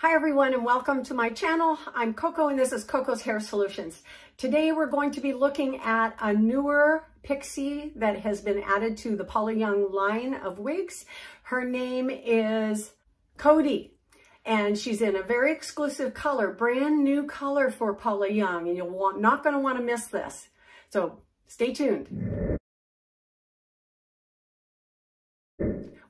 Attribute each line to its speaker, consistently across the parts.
Speaker 1: Hi everyone and welcome to my channel. I'm Coco and this is Coco's Hair Solutions. Today we're going to be looking at a newer pixie that has been added to the Paula Young line of wigs. Her name is Cody and she's in a very exclusive color, brand new color for Paula Young and you're not going to want to miss this. So stay tuned.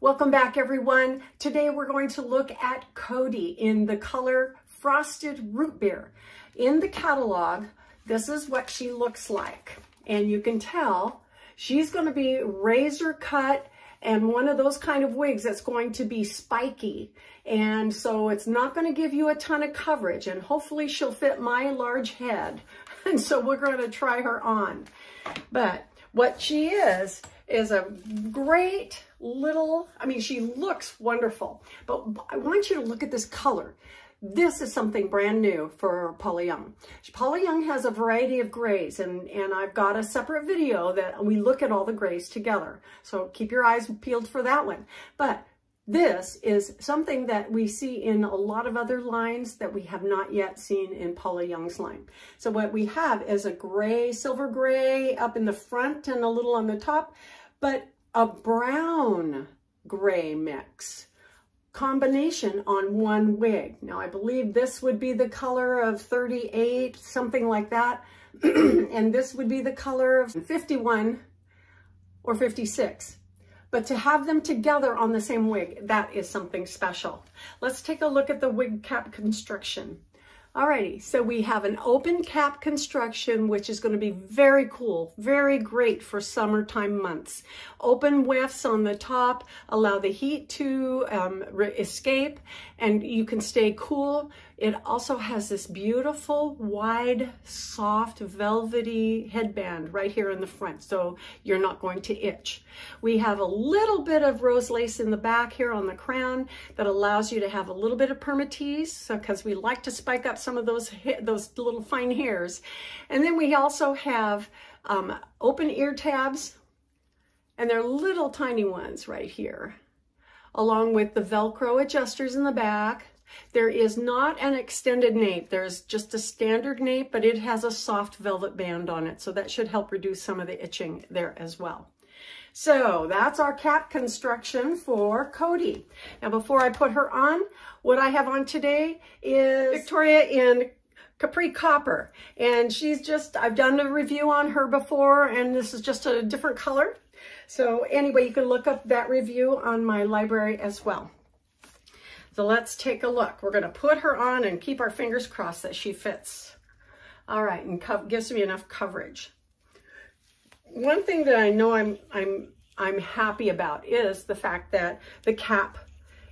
Speaker 1: Welcome back everyone. Today we're going to look at Cody in the color Frosted Root Beer. In the catalog, this is what she looks like. And you can tell she's going to be razor cut and one of those kind of wigs that's going to be spiky. And so it's not going to give you a ton of coverage and hopefully she'll fit my large head. And so we're going to try her on. But what she is, is a great little, I mean, she looks wonderful, but I want you to look at this color. This is something brand new for Paula Young. Paula Young has a variety of grays and, and I've got a separate video that we look at all the grays together. So keep your eyes peeled for that one. But this is something that we see in a lot of other lines that we have not yet seen in Paula Young's line. So what we have is a gray, silver gray up in the front and a little on the top, but a brown gray mix combination on one wig. Now, I believe this would be the color of 38, something like that. and this would be the color of 51 or 56. But to have them together on the same wig, that is something special. Let's take a look at the wig cap construction. Alrighty, so we have an open cap construction, which is going to be very cool, very great for summertime months. Open wefts on the top allow the heat to um, escape and you can stay cool. It also has this beautiful, wide, soft, velvety headband right here in the front, so you're not going to itch. We have a little bit of rose lace in the back here on the crown that allows you to have a little bit of permatease, so because we like to spike up some of those, those little fine hairs. And then we also have um, open ear tabs, and they're little tiny ones right here, along with the Velcro adjusters in the back, there is not an extended nape. There's just a standard nape, but it has a soft velvet band on it. So that should help reduce some of the itching there as well. So that's our cap construction for Cody. Now before I put her on, what I have on today is Victoria in Capri Copper. And she's just, I've done a review on her before and this is just a different color. So anyway, you can look up that review on my library as well. So let's take a look. We're gonna put her on and keep our fingers crossed that she fits. All right, and gives me enough coverage. One thing that I know I'm, I'm, I'm happy about is the fact that the cap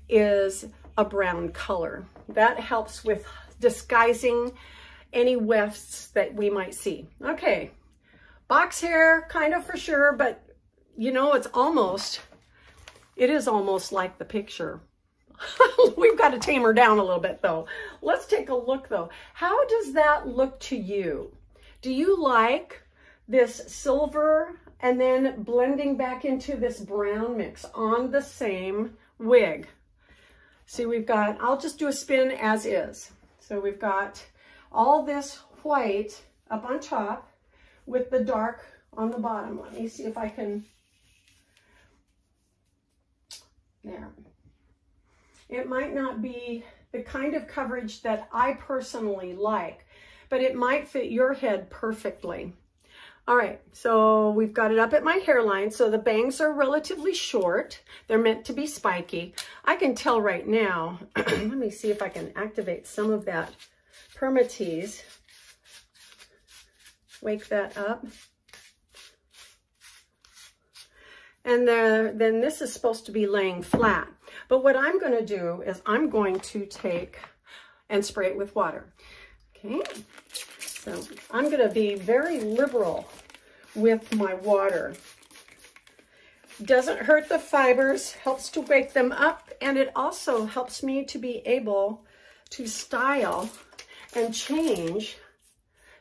Speaker 1: is a brown color. That helps with disguising any wefts that we might see. Okay, box hair, kind of for sure, but you know, it's almost, it is almost like the picture. We've got to tame her down a little bit though. Let's take a look though. How does that look to you? Do you like this silver and then blending back into this brown mix on the same wig? See, we've got, I'll just do a spin as is. So we've got all this white up on top with the dark on the bottom. Let me see if I can, there. It might not be the kind of coverage that I personally like, but it might fit your head perfectly. All right, so we've got it up at my hairline. So the bangs are relatively short. They're meant to be spiky. I can tell right now, let me see if I can activate some of that permatease. Wake that up. And the, then this is supposed to be laying flat. But what I'm going to do is I'm going to take and spray it with water. Okay, so I'm going to be very liberal with my water. Doesn't hurt the fibers, helps to wake them up, and it also helps me to be able to style and change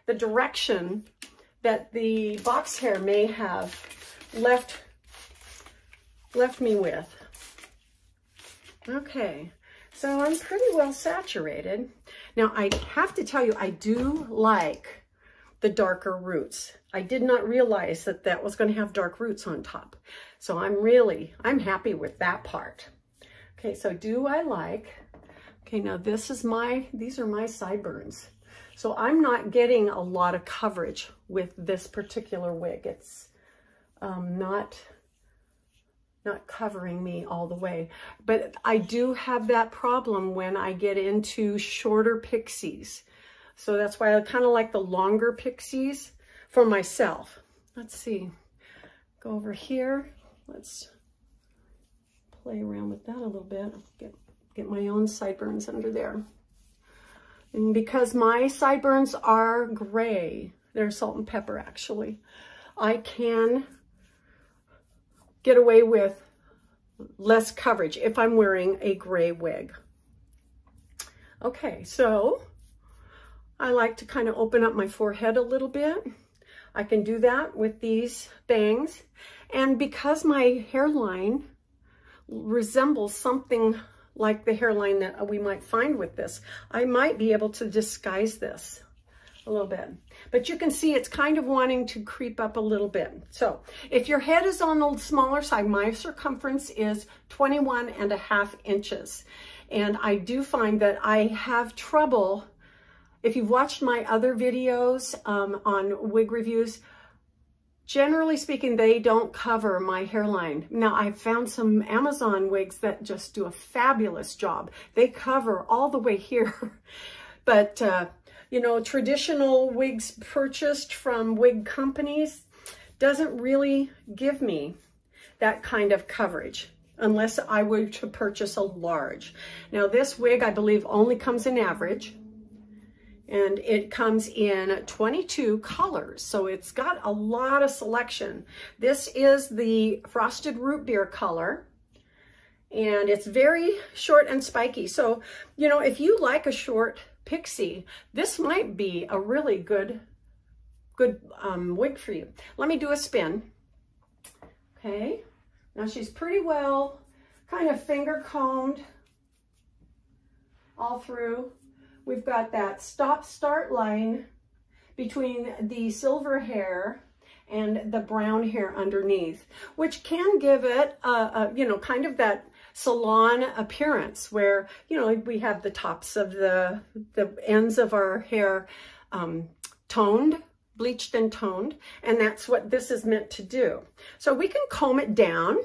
Speaker 1: the direction that the box hair may have left, left me with. Okay, So I'm pretty well saturated. Now I have to tell you, I do like the darker roots. I did not realize that that was going to have dark roots on top. So I'm really, I'm happy with that part. Okay, so do I like, okay, now this is my, these are my sideburns. So I'm not getting a lot of coverage with this particular wig. It's um, not not covering me all the way. But I do have that problem when I get into shorter pixies. So that's why I kind of like the longer pixies for myself. Let's see, go over here. Let's play around with that a little bit. Get, get my own sideburns under there. And because my sideburns are gray, they're salt and pepper actually, I can get away with less coverage if I'm wearing a gray wig. Okay, so I like to kind of open up my forehead a little bit. I can do that with these bangs. And because my hairline resembles something like the hairline that we might find with this, I might be able to disguise this a little bit. But you can see it's kind of wanting to creep up a little bit. So if your head is on the smaller side, my circumference is 21 and a half inches. And I do find that I have trouble, if you've watched my other videos um, on wig reviews, generally speaking, they don't cover my hairline. Now, I've found some Amazon wigs that just do a fabulous job. They cover all the way here. but uh, you know, traditional wigs purchased from wig companies doesn't really give me that kind of coverage unless I were to purchase a large. Now this wig, I believe, only comes in average and it comes in 22 colors. So it's got a lot of selection. This is the Frosted Root Beer color and it's very short and spiky. So, you know, if you like a short pixie, this might be a really good, good um, wig for you. Let me do a spin. Okay, now she's pretty well kind of finger combed all through. We've got that stop start line between the silver hair and the brown hair underneath, which can give it a, a you know, kind of that salon appearance where, you know, we have the tops of the, the ends of our hair um, toned, bleached and toned, and that's what this is meant to do. So we can comb it down.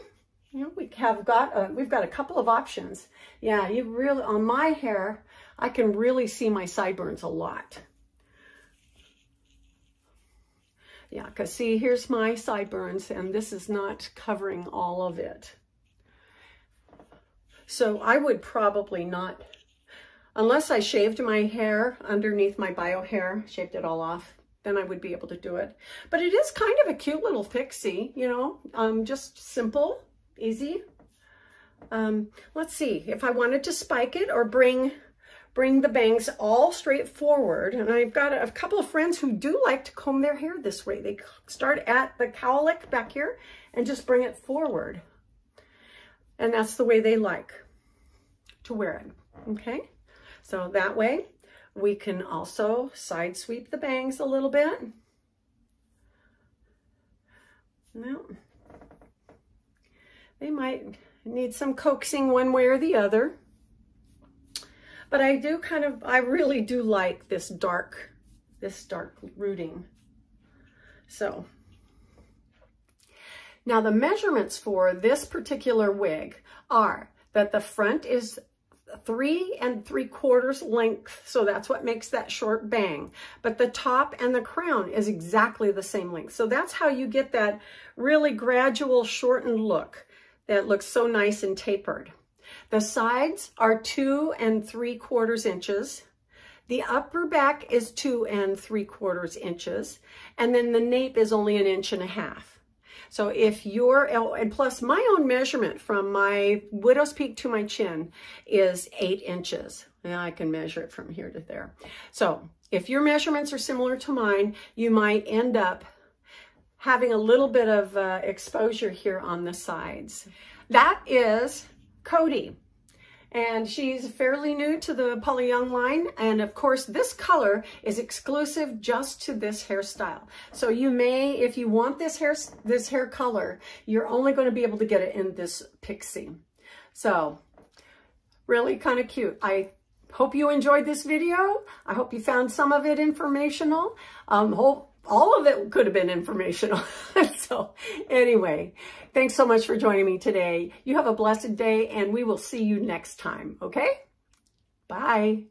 Speaker 1: You know, we have got, a, we've got a couple of options. Yeah, you really, on my hair, I can really see my sideburns a lot. Yeah, because see, here's my sideburns, and this is not covering all of it. So I would probably not, unless I shaved my hair underneath my bio hair, shaved it all off, then I would be able to do it. But it is kind of a cute little pixie, you know, um, just simple, easy. Um, let's see, if I wanted to spike it or bring bring the bangs all straight forward. And I've got a, a, couple of friends who do like to comb their hair this way. They start at the cowlick back here and just bring it forward. And that's the way they like to wear it, okay? So that way we can also side sweep the bangs a little bit. Now, they might need some coaxing one way or the other. But I do kind of, I really do like this dark, this dark rooting. So now the measurements for this particular wig are that the front is three and three quarters length. So that's what makes that short bang. But the top and the crown is exactly the same length. So that's how you get that really gradual shortened look that looks so nice and tapered. The sides are two and three quarters inches. The upper back is two and three quarters inches. And then the nape is only an inch and a half. So if you're, and plus my own measurement from my widow's peak to my chin is eight inches. Now I can measure it from here to there. So if your measurements are similar to mine, you might end up having a little bit of uh, exposure here on the sides. That is Cody. And she's fairly new to the Paula Young line. And of course, this color is exclusive just to this hairstyle. So you may, if you want this hair, this hair color, you're only going to be able to get it in this pixie. So really kind of cute. I hope you enjoyed this video. I hope you found some of it informational. Um, hope all of it could have been informational. so anyway, thanks so much for joining me today. You have a blessed day and we will see you next time. Okay? Bye.